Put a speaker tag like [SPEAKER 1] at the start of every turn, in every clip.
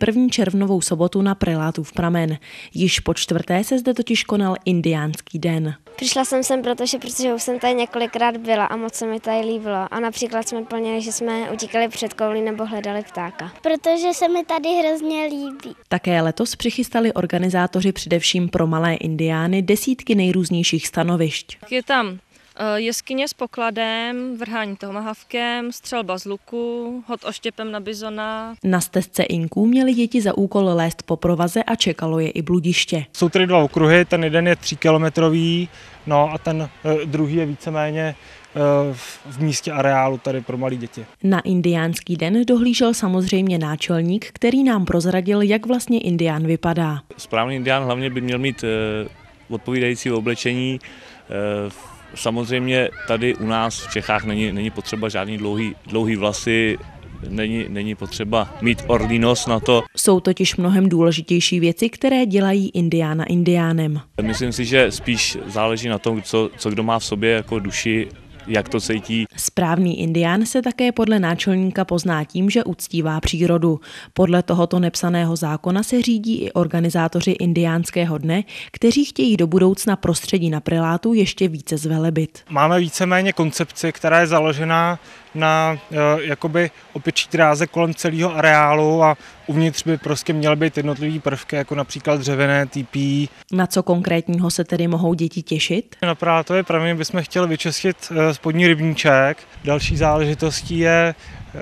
[SPEAKER 1] první červnovou sobotu na Prelátův pramen. Již po čtvrté se zde totiž konal indiánský den.
[SPEAKER 2] Přišla jsem sem, protože, protože už jsem tady několikrát byla a moc se mi tady líbilo. A například jsme plnili, že jsme utíkali před koulí nebo hledali ptáka.
[SPEAKER 3] Protože se mi tady hrozně líbí.
[SPEAKER 1] Také letos přichystali organizátoři především pro malé indiány desítky nejrůznějších stanovišť.
[SPEAKER 4] Je tam jeskyně s pokladem, vrhání tomahavkem, střelba z luku, hod oštěpem na bizona.
[SPEAKER 1] Na stezce Inků měli děti za úkol lézt po provaze a čekalo je i bludiště.
[SPEAKER 5] Jsou tady dva okruhy, ten jeden je tříkilometrový, no a ten eh, druhý je víceméně eh, v místě areálu tady pro malé děti.
[SPEAKER 1] Na indiánský den dohlížel samozřejmě náčelník, který nám prozradil, jak vlastně indián vypadá.
[SPEAKER 6] Správný indián hlavně by měl mít odpovídající oblečení, Samozřejmě tady u nás v Čechách není, není potřeba žádný dlouhý, dlouhý vlasy, není, není potřeba mít orlínos na to.
[SPEAKER 1] Jsou totiž mnohem důležitější věci, které dělají indiána indiánem.
[SPEAKER 6] Myslím si, že spíš záleží na tom, co, co kdo má v sobě jako duši jak to cítí.
[SPEAKER 1] Správný indián se také podle náčelníka pozná tím, že uctívá přírodu. Podle tohoto nepsaného zákona se řídí i organizátoři indiánského dne, kteří chtějí do budoucna prostředí na prelátu ještě více zvelebit.
[SPEAKER 5] Máme víceméně koncepci, která je založená na eh, jakoby opičí dráze kolem celého areálu a uvnitř by prostě měly být jednotlivý prvky, jako například dřevěné TP.
[SPEAKER 1] Na co konkrétního se tedy mohou děti těšit?
[SPEAKER 5] Na Prátově pramě bychom chtěli vyčistit eh, spodní rybníček. Další záležitostí je eh,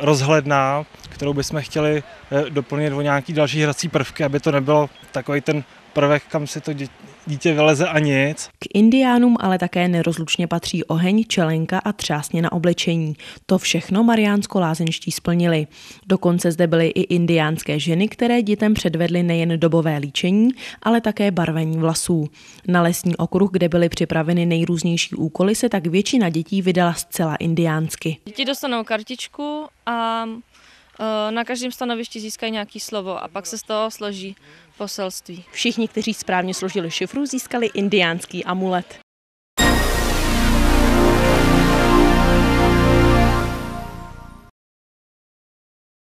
[SPEAKER 5] rozhledná, kterou bychom chtěli doplnit o nějaký další hrací prvky, aby to nebylo takový ten prvek, kam si to dítě vyleze a nic.
[SPEAKER 1] K indiánům ale také nerozlučně patří oheň, čelenka a třásně na oblečení. To všechno mariánsko-lázeňští splnili. Dokonce zde byly i indiánské ženy, které dětem předvedly nejen dobové líčení, ale také barvení vlasů. Na lesní okruh, kde byly připraveny nejrůznější úkoly, se tak většina dětí vydala zcela indiánsky.
[SPEAKER 4] Děti dostanou kartičku a na každém stanovišti získají nějaký slovo a pak se z toho složí poselství.
[SPEAKER 1] Všichni, kteří správně složili šifru, získali indiánský amulet.